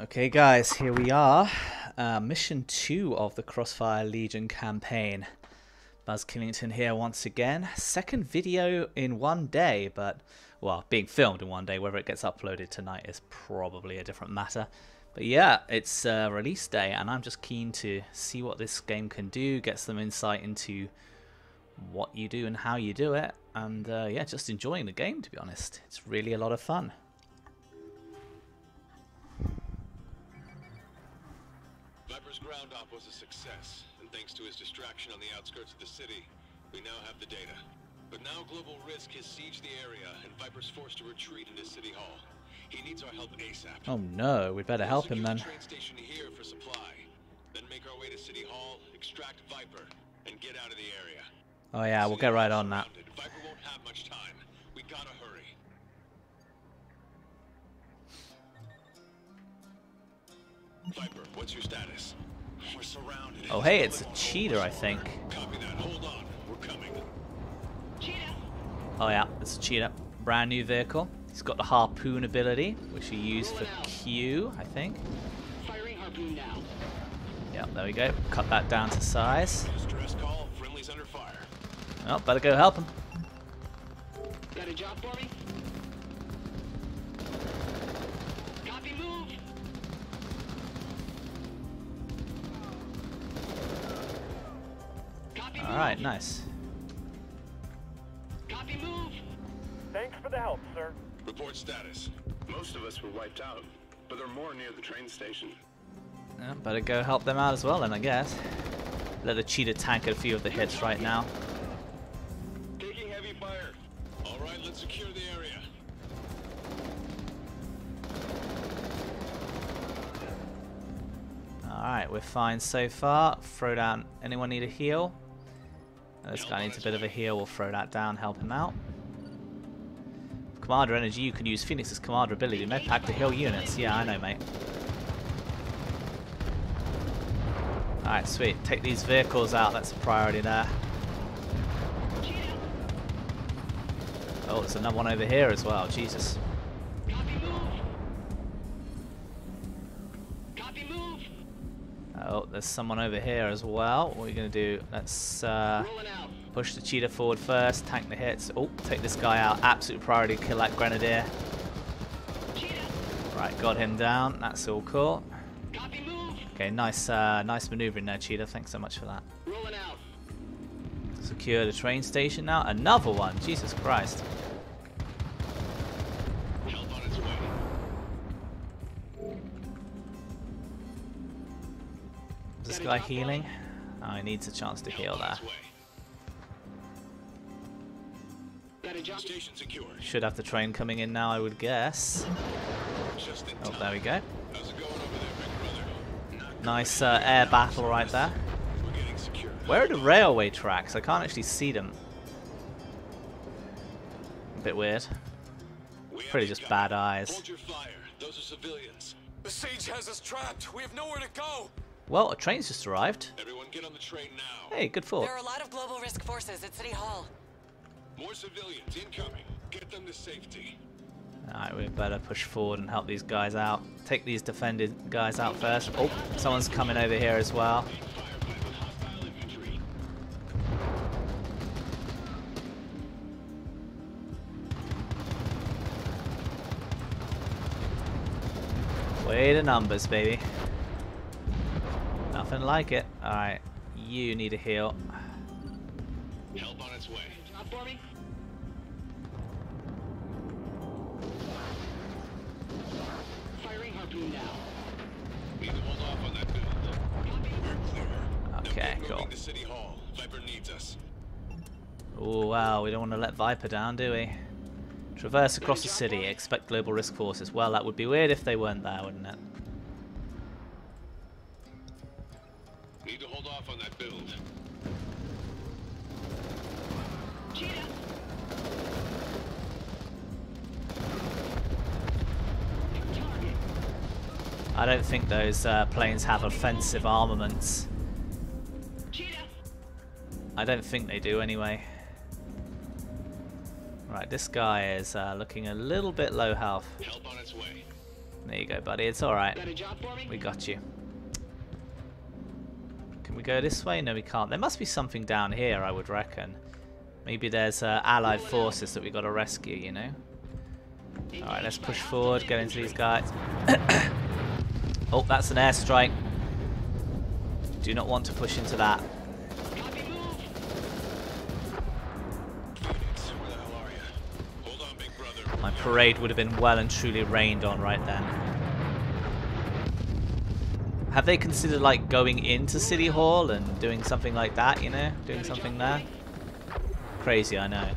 Okay guys, here we are. Uh, mission 2 of the Crossfire Legion campaign. Buzz Killington here once again. Second video in one day, but, well, being filmed in one day. Whether it gets uploaded tonight is probably a different matter. But yeah, it's uh, release day, and I'm just keen to see what this game can do, get some insight into what you do and how you do it, and uh, yeah, just enjoying the game to be honest. It's really a lot of fun. Viper's ground op was a success, and thanks to his distraction on the outskirts of the city, we now have the data. But now Global Risk has sieged the area, and Viper's forced to retreat into City Hall. He needs our help ASAP. Oh no, we'd better help him then. the train station here for supply, then make our way to City Hall, extract Viper, and get out of the area. Oh yeah, we'll get right on that. Viper won't have much time. We gotta hurry. Viper, what's your status? Oh hey, it's a cheetah I think. Oh yeah, it's a cheetah. Brand new vehicle. He's got the harpoon ability, which he use for Q, I think. Yep, there we go. Cut that down to size. Oh, better go help him. Got a job for me? Alright, nice. Copy move. Thanks for the help, sir. Report status. Most of us were wiped out, but there are more near the train station. Yeah, better go help them out as well then, I guess. Let the cheetah tank a few of the hits right now. Taking heavy fire. All right, let's secure the area. Alright, we're fine so far. Throw down. Anyone need a heal? Uh, This guy needs a bit of a heal. We'll throw that down, help him out. Commander energy, you can use Phoenix's commander ability med pack to heal units. Yeah, I know, mate. Alright, sweet. Take these vehicles out. That's a priority there. Oh, there's another one over here as well. Jesus. Copy move. Copy move. Oh, there's someone over here as well. What are we going to do? Let's uh, push the cheetah forward first, tank the hits. Oh, take this guy out. Absolute priority kill that grenadier. Cheetah. Right, got him down. That's all cool. Okay, nice, uh, nice maneuvering there, cheetah. Thanks so much for that. Secure the train station now. Another one. Jesus Christ. This guy healing? Oh, he needs a chance to heal there. Should have the train coming in now, I would guess. Oh, there we go. Nice uh, air battle right there. Where are the railway tracks? I can't actually see them. A bit weird. We Pretty just bad eyes. The siege has us trapped. We have nowhere to go. Well, a train's just arrived. Everyone get on the train now. Hey, good thought. There are a lot of global risk forces at City Hall. More civilians incoming. Get them to safety. Alright, we better push forward and help these guys out. Take these defended guys out first. Oh, someone's coming over here as well. Fire by the. Way to numbers, baby. Nothing like it. Alright, you need a heal. Help on its way. Job for me? Firing harpoon now. Need to hold off on that build. We're clear. Okay, get cool. to City Hall. Viper needs us. Oh wow, we don't want to let Viper down, do we? Traverse across the city, expect global risk forces. Well, that would be weird if they weren't there, wouldn't it? I don't think those uh, planes have offensive armaments. I don't think they do anyway. Right, this guy is uh, looking a little bit low health. Help on its way. There you go, buddy. It's alright. Got a job for me? We got you. Can we go this way? No, we can't. There must be something down here, I would reckon. Maybe there's uh, allied forces that we got to rescue, you know? Alright, let's push forward, get into these guys. oh, that's an airstrike. Do not want to push into that. My parade would have been well and truly rained on right then. Have they considered like going into City Hall and doing something like that, you know? Doing something there? Crazy, I know.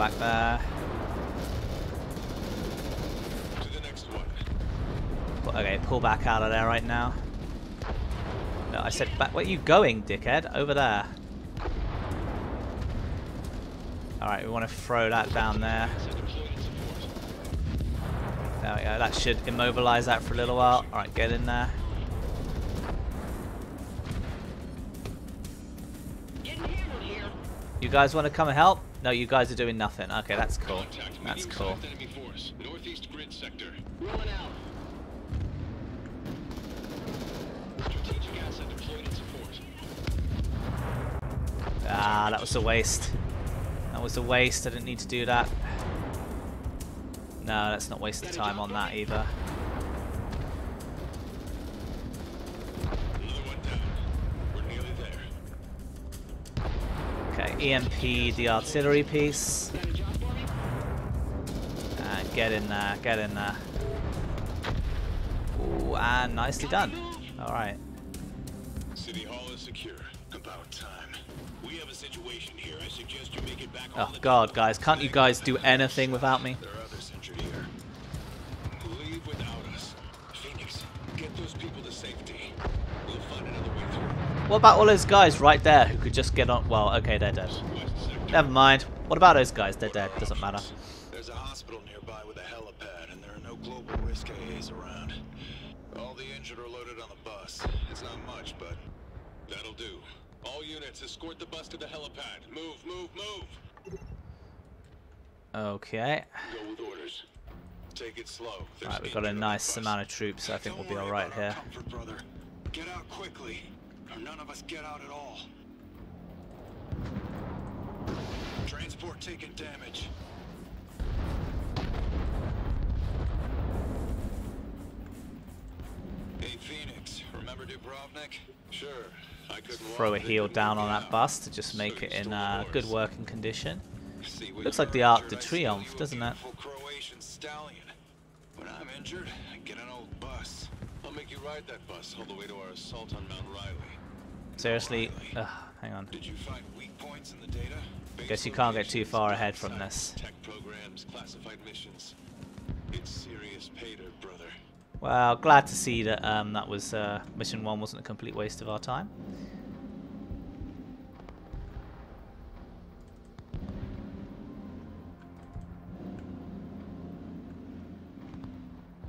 Back there. To the next one. Pu- Okay, pull back out of there right now. No, I said back. Where are you going, dickhead? Over there. Alright, we want to throw that down there. Asset deployed in support. There we go. That should immobilize that for a little while. Alright, get in there. Getting hammered here. You guys want to come and help? No, you guys are doing nothing. Okay, that's cool. That's cool. medium-sized enemy force. Northeast grid sector. Rolling out. Strategic asset deployed in support. Ah, that was a waste. That was a waste. I didn't need to do that. No, let's not waste the time on that either. EMP the artillery piece. Got a job for me? And get in there, get in there. Ooh, and nicely done. Alright. City Hall is secure. About time. We have a situation here. I suggest you make it back Oh god, guys, can't you guys do anything without me? There are others injured here. What about all those guys right there who could just get on? Well, okay, they're dead. Never mind. What about those guys? They're dead. Doesn't matter. There's a hospital nearby with a helipad, and there are no global risk AAs around. All the injured are loaded on the bus. It's not much, but that'll do. All units, escort the bus to the helipad. Move, move, move! Okay. Go with orders. Take it slow. There's Right, we've got a nice amount of troops, so I think we'll be alright here. Comfort. Get out quickly, or none of us get out at all. Transport taking damage. Hey, Phoenix, remember Dubrovnik? Sure. I couldn't Throw a walk, heel down on that bus to just So make it in stole uh, good working condition. Looks like the Arc de Triomphe, doesn't it? Croatian stallion. When I'm injured, I get an old bus. I'll make you ride that bus all the way to our assault on Mount Riley. Seriously? Ugh, hang on. Did you find weak points in the data? Guess you can't get too far ahead from this. Tech programs, classified missions. It's serious pay brother. Well, glad to see that um, that was uh, mission one wasn't a complete waste of our time.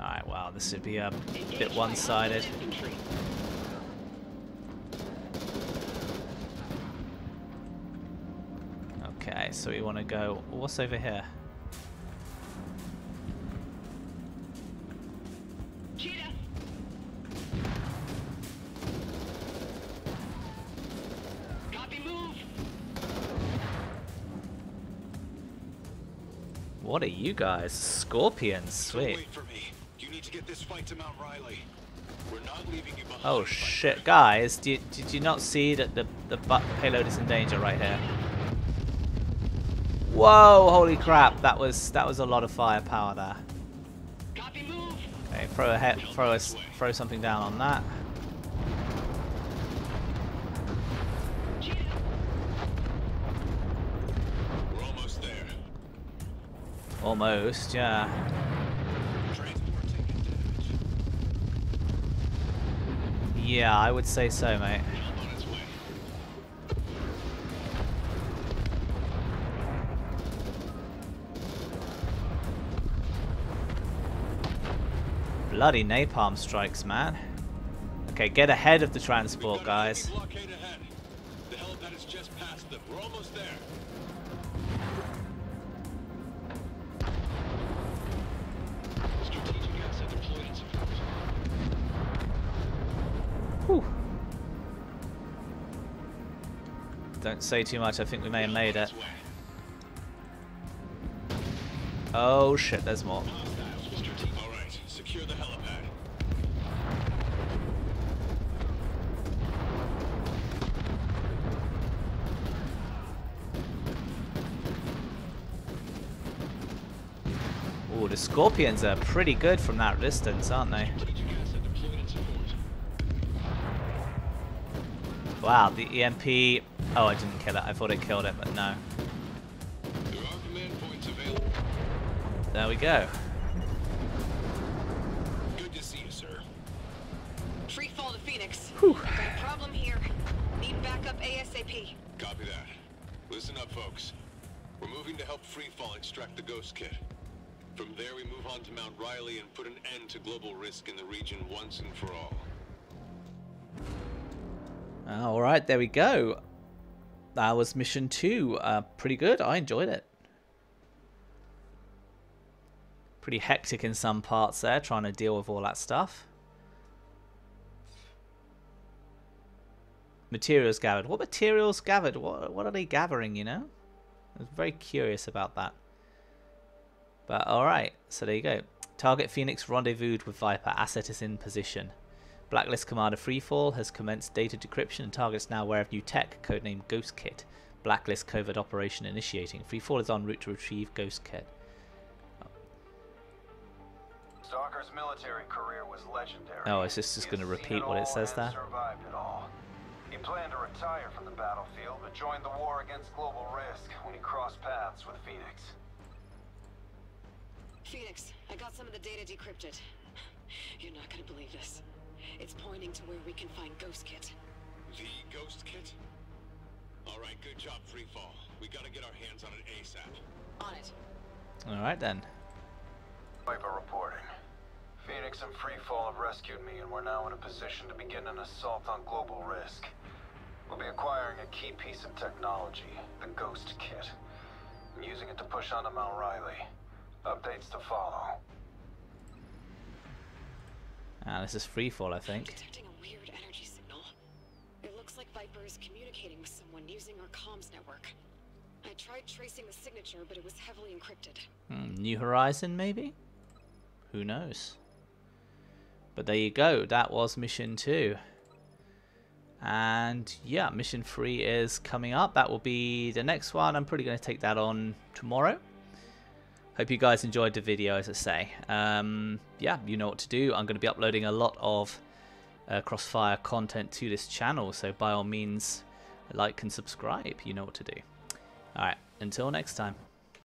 Alright, wow, this would be a bit one-sided. Infantry. Okay, so we want to go... What's over here? Cheetah. Copy move. What are you guys? Scorpions, sweet. wait for me. You need to get this fight to Mount Riley. We're not leaving you behind. Oh shit, guys, did, did you not see that the, the payload is in danger right here? Whoa, holy crap, that was that was a lot of firepower there. Okay, throw a head, throw a, s- throw something down on that. Almost yeah. Transport taking damage. Yeah, I would say so, mate. Bloody napalm strikes, man. Okay, get ahead of the transport, guys. heavy blockade ahead. The helipad is just past them. We're almost there. Strategic asset deployed in support. Whew. Don't say too much, I think we may have made it. Helipad is way. Oh shit, there's more. All right, secure the helipad. Ooh, the scorpions are pretty good from that distance, aren't they? Strategic asset deployed in support. Wow, the EMP... Oh, I didn't kill it. I thought it killed it, but no. There are command points available. There we go. Good to see you, sir. Free fall to Phoenix. Whew. Got a problem here. Need backup ASAP. Copy that. Listen up, folks. We're moving to help Freefall extract the Ghost Kit. From there, we move on to Mount Riley and put an end to global risk in the region once and for all. Alright, there we go. That was mission two. Uh, pretty good. I enjoyed it. Pretty hectic in some parts there, trying to deal with all that stuff. Materials gathered. What materials gathered? What, what are they gathering, you know? I was very curious about that. But alright, so there you go. Target Phoenix rendezvoused with Viper. Asset is in position. Blacklist Commander Freefall has commenced data decryption and targets now aware of new tech, codenamed Ghost Kit. Blacklist covert operation initiating. Freefall is en route to retrieve Ghost Kit. Stalker's military career was legendary. Oh, it's just- just gonna repeat what it says there. Survived it all. He planned to retire from the battlefield, but joined the war against global risk when he crossed paths with Phoenix. Phoenix, I got some of the data decrypted. You're not gonna believe this. It's pointing to where we can find Ghost Kit. The Ghost Kit? All right, good job, Freefall. We gotta get our hands on it ASAP. On it. Alright then. Viper reporting. Phoenix and Freefall have rescued me, and we're now in a position to begin an assault on global risk. We'll be acquiring a key piece of technology, the Ghost Kit, and using it to push onto Mount Riley. Updates to follow. Ah, this is Freefall, I think. Detecting a weird energy signal. It looks like Viper is communicating with someone using our comms network. I tried tracing the signature, but it was heavily encrypted. Hmm, New Horizon, maybe? Who knows? But there you go. That was mission two. And yeah, mission three is coming up. That will be the next one. I'm probably going to take that on tomorrow. Hope you guys enjoyed the video, as I say. Um, yeah, you know what to do. I'm going to be uploading a lot of uh, Crossfire content to this channel, so by all means, like and subscribe. You know what to do. Alright, until next time.